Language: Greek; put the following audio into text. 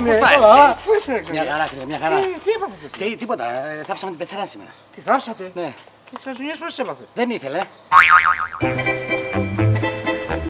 ναι, πάει καλά. Πού είσαι, ρε, Μια χαρά, φίλε, μια χαρά. Τι, τι έπαθες, ρε. Τι, τίποτα, ε, θάψαμε την πεθερά σήμερα. Τι θάψατε; Ναι, Και τις χαζουνιές πώς τις δεν ήθελε.